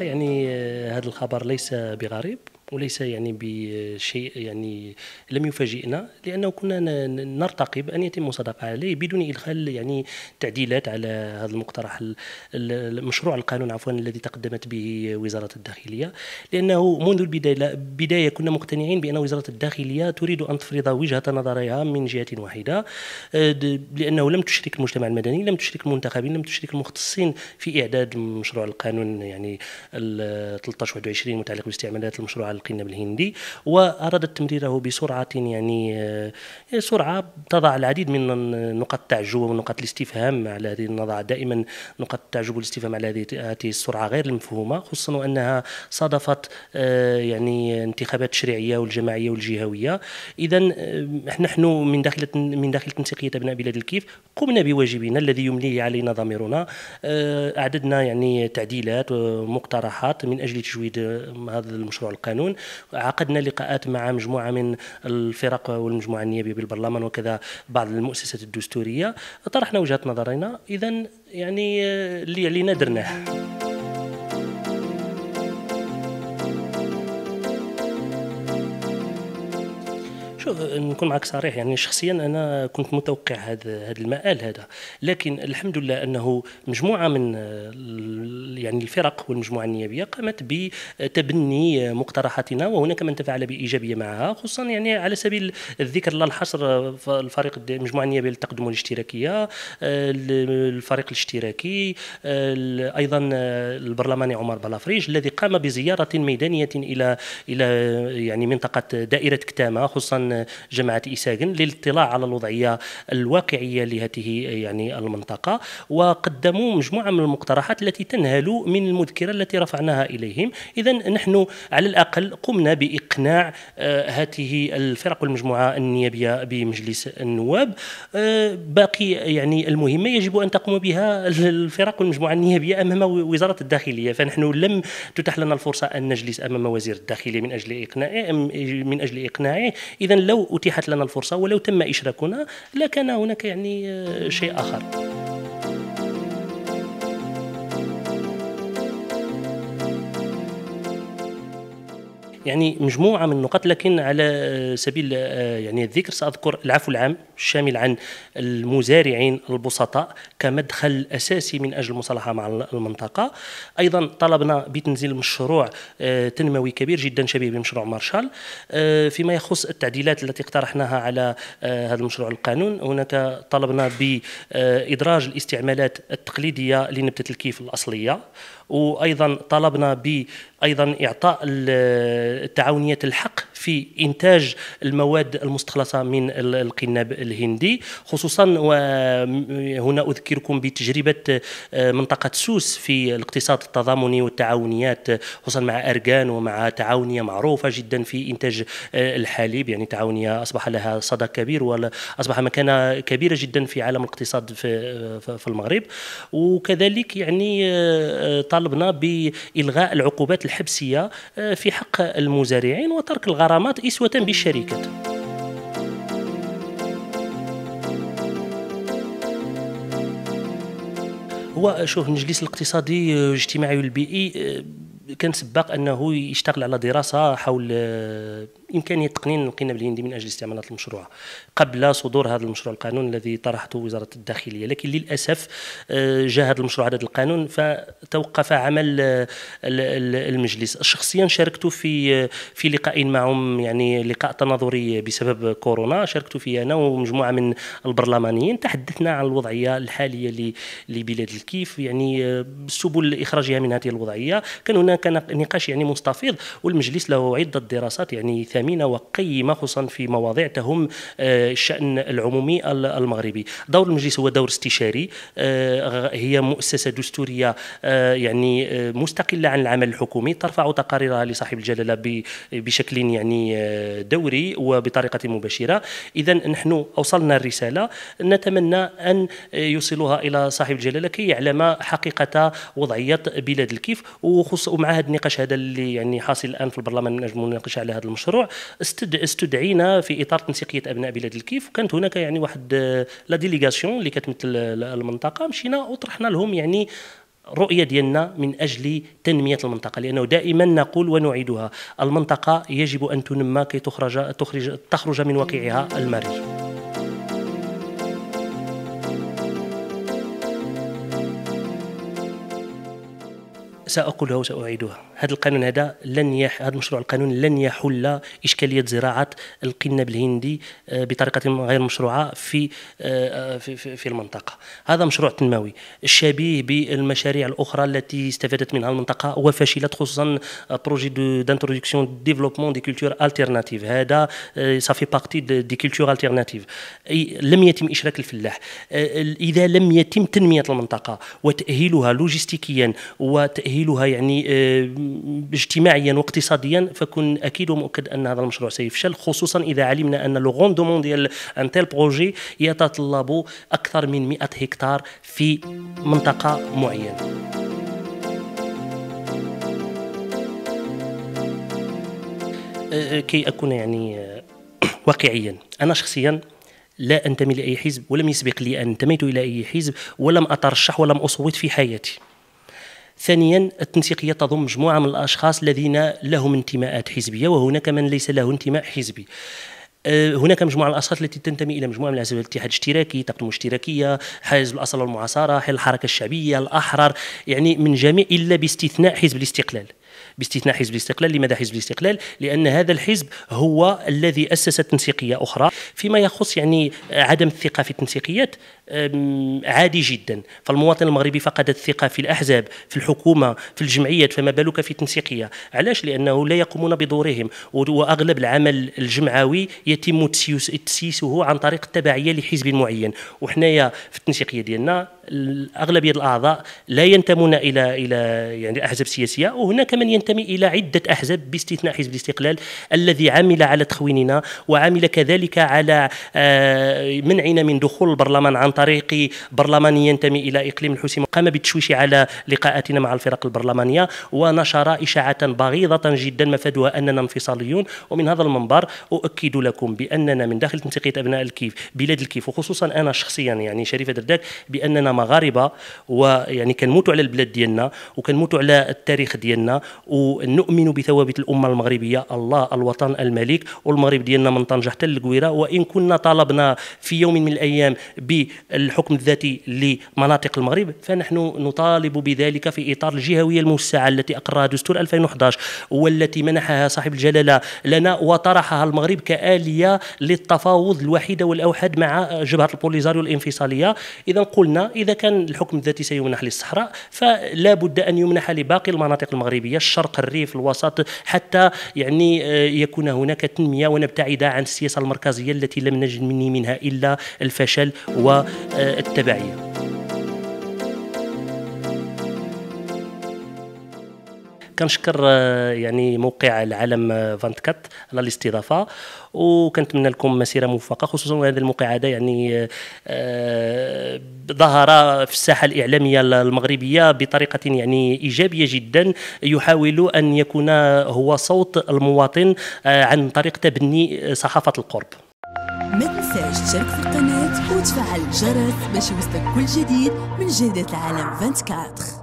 يعني هذا الخبر ليس بغريب. وليس يعني بشيء يعني لم يفاجئنا لأنه كنا نرتقب أن يتم المصادقه عليه بدون إدخال يعني تعديلات على هذا المقترح المشروع القانون عفوا الذي تقدمت به وزارة الداخلية. لأنه منذ البداية بداية كنا مقتنعين بأن وزارة الداخلية تريد أن تفرض وجهة نظرها من جهة واحدة لأنه لم تشرك المجتمع المدني لم تشرك المنتخبين لم تشرك المختصين في إعداد مشروع القانون يعني 13 21 متعلق باستعمالات المشروع القنب الهندي وأرادت تمريره بسرعة يعني آه، سرعة تضع العديد من نقاط التعجب ونقاط الاستفهام على هذه نضع دائما نقاط التعجب والاستفهام على هذه السرعة غير المفهومة خصوصا وأنها صادفت آه، يعني انتخابات التشريعية والجماعية والجهوية. إذا آه، نحن من داخل من داخل تنسيقية أبناء بلاد الكيف قمنا بواجبنا الذي يمليه علينا ضميرنا. أعددنا يعني تعديلات ومقترحات من أجل تجويد هذا المشروع القانون القانون عقدنا لقاءات مع مجموعة من الفرق والمجموعة النيابية بالبرلمان وكذا بعض المؤسسات الدستورية طرحنا وجهة نظرنا إذا يعني اللي علينا درناه شوف نكون معك صريح يعني شخصيا أنا كنت متوقع هذا هذا المآل هذا. لكن الحمد لله أنه مجموعة من يعني الفرق والمجموعة النيابية قامت بتبني مقترحاتنا وهناك من تفاعل بإيجابية معها خصوصا يعني على سبيل الذكر لا الحصر الفريق المجموعه النيابية للتقدم والاشتراكيه الفريق الاشتراكي أيضا البرلماني عمر بلافريج الذي قام بزيارة ميدانية إلى إلى يعني منطقة دائرة كتامة خصوصا جماعة إيساغن للاطلاع على الوضعية الواقعية لهذه يعني المنطقة وقدموا مجموعة من المقترحات التي تنهل من المذكرة التي رفعناها إليهم. إذا نحن على الأقل قمنا بإقناع آه، هذه الفرق والمجموعة النيابية بمجلس النواب. آه، باقي يعني المهمة يجب أن تقوم بها الفرق والمجموعة النيابية أمام وزارة الداخلية. فنحن لم تتح لنا الفرصة أن نجلس أمام وزير الداخلية من أجل إقناعه من أجل إقناعه. إذا لو أتيحت لنا الفرصة ولو تم إشراكنا لكان هناك يعني آه، شيء آخر. يعني مجموعة من النقاط لكن على سبيل آه، يعني الذكر سأذكر العفو العام. الشامل عن المزارعين البسطاء كمدخل أساسي من أجل المصالحة مع المنطقة. أيضا طلبنا بتنزيل مشروع آه، تنموي كبير جدا شبيه بمشروع مارشال. آه، فيما يخص التعديلات التي اقترحناها على هذا المشروع القانون هناك طلبنا بإدراج الاستعمالات التقليدية لنبتة الكيف الأصلية. وأيضا طلبنا ب أيضا إعطاء التعاونيات الحق في إنتاج المواد المستخلصة من القناب الهندي خصوصا وهنا أذكركم بتجربة آه، منطقة سوس في الاقتصاد التضامني والتعاونيات خصوصا مع أرجان ومع تعاونية معروفة جدا في إنتاج آه، الحليب. يعني تعاونية أصبح لها صدى كبير واصبح مكانة كبيرة جدا في عالم الاقتصاد في في المغرب. وكذلك يعني آه، طالبنا بإلغاء العقوبات الحبسية في حق المزارعين وترك الغرامات إسوة بالشركات هو شوف المجلس الاقتصادي الاجتماعي والبيئي كان سباق أنه يشتغل على دراسة حول إمكانية تقنين القنب الهندي من أجل استعمالات المشروع قبل صدور هذا المشروع القانون الذي طرحته وزارة الداخلية. لكن للأسف آه، جاء هذا المشروع هذا القانون فتوقف عمل آه، المجلس. شخصيا شاركت في في لقاء معهم يعني لقاء تناظري بسبب كورونا. شاركت فيه أنا ومجموعة من البرلمانيين. تحدثنا عن الوضعية الحالية لبلاد الكيف. يعني آه، سبل إخراجها من هذه الوضعية. كان هناك نقاش يعني مستفيض والمجلس له عدة دراسات يعني ثمينه وقيمه خصوصا في مواضيع تهم آه، الشأن العمومي المغربي. دور المجلس هو دور استشاري آه، هي مؤسسة دستورية آه، يعني مستقلة عن العمل الحكومي ترفع تقاريرها لصاحب الجلالة بشكل يعني دوري وبطريقة مباشرة. اذا نحن أوصلنا الرسالة. نتمنى أن يوصلوها إلى صاحب الجلالة كي يعلم حقيقة وضعية بلاد الكيف ومع هذا النقاش هذا اللي يعني حاصل الآن في البرلمان من المناقشه على هذا المشروع. استدعينا في إطار تنسيقية أبناء بلاد الكيف وكانت هناك يعني واحد la délégation اللي كتمثل المنطقة مشينا وطرحنا لهم يعني رؤية ديالنا من أجل تنمية المنطقة لأنه دائما نقول ونعيدها المنطقة يجب أن تنمى كي تخرج, تخرج, تخرج من واقعها المرج. سأقولها وسأعيدها. هذا القانون هذا لن يح... هذا المشروع القانون لن يحل إشكالية زراعة القنب الهندي آه، بطريقة غير مشروعة في آه، في في المنطقة. هذا مشروع تنموي شبيه بالمشاريع الأخرى التي استفادت منها المنطقة وفشلت خصوصا projet d'introduction développement des cultures alternatives هذا صافي partie des cultures alternatives لم يتم إشراك الفلاح. آه، إذا لم يتم تنمية المنطقة وتأهيلها لوجستيكيا وتأهيل تأهيلها يعني اجتماعيا واقتصاديا فكن أكيد ومؤكد أن هذا المشروع سيفشل خصوصا إذا علمنا أن le rendement ديال un tel projet يتطلب أكثر من 100 هكتار في منطقة معينة. آه، كي أكون يعني آه، واقعيا أنا شخصيا لا أنتمي لأي حزب ولم يسبق لي أن انتميت إلى أي حزب ولم أترشح ولم أصوت في حياتي. ثانيا التنسيقية تضم مجموعة من الأشخاص الذين لهم انتماءات حزبية وهناك من ليس له انتماء حزبي. أه، هناك مجموعة من الأشخاص التي تنتمي إلى مجموعة من الاحزاب الاتحاد الاشتراكي تقدم الاشتراكية حزب الاصل والمعاصرة الحركة الشعبية الأحرار يعني من جميع إلا باستثناء حزب الاستقلال. باستثناء حزب الاستقلال. لماذا حزب الاستقلال؟ لأن هذا الحزب هو الذي أسس تنسيقية أخرى فيما يخص يعني عدم الثقة في التنسيقيات عادي جدا. فالمواطن المغربي فقد الثقة في الأحزاب في الحكومة في الجمعيات فما بالك في التنسيقية؟ علاش؟ لأنه لا يقومون بدورهم وأغلب العمل الجمعوي يتم تسييسه عن طريق التبعية لحزب معين. وحنايا في التنسيقية ديالنا أغلبية الأعضاء لا ينتمون إلى إلى يعني أحزاب سياسية وهناك من ينتمي إلى عدة أحزاب باستثناء حزب الاستقلال الذي عمل على تخويننا وعمل كذلك على آه، منعنا من دخول البرلمان عن طريق برلماني ينتمي إلى إقليم الحسيم قام بالتشويش على لقاءاتنا مع الفرق البرلمانية ونشر إشاعة بغيضة جدا مفادها أننا انفصاليون. ومن هذا المنبر أؤكد لكم بأننا من داخل تنسيقية أبناء الكيف بلاد الكيف وخصوصا أنا شخصيا يعني شريف درداك بأننا مغاربة ويعني كنموتوا على البلاد ديالنا وكنموتوا على التاريخ ديالنا ونؤمن بثوابت الأمة المغربية. الله الوطن الملك والمغرب ديالنا من طنجة حتى للقويره وإن كنا طالبنا في يوم من الأيام بالحكم الذاتي لمناطق المغرب فنحن نطالب بذلك في إطار الجهوية الموسعة التي أقرها دستور 2011 والتي منحها صاحب الجلالة لنا وطرحها المغرب كآلية للتفاوض الوحيدة والأوحد مع جبهة البوليزاريو الانفصالية. اذا قلنا إذا كان الحكم الذاتي سيمنح للصحراء فلا بد أن يمنح لباقي المناطق المغربية. الشرق الريف الوسط حتى يعني آه، يكون هناك تنمية ونبتعد عن السياسة المركزية التي لم نجد مني منها إلا الفشل والتبعية. كنشكر آه، يعني موقع العالم 24 آه، على الاستضافة. وكنتمنى لكم مسيرة موفقة خصوصا هذا الموقع هذا يعني آه، ظهر في الساحة الإعلامية المغربية بطريقة يعني إيجابية جدا. يحاول أن يكون هو صوت المواطن عن طريق تبني صحافة القرب. ما تنساش تشارك في القناة وتفعل الجرس باش يوصلك كل جديد من جهه العالم 24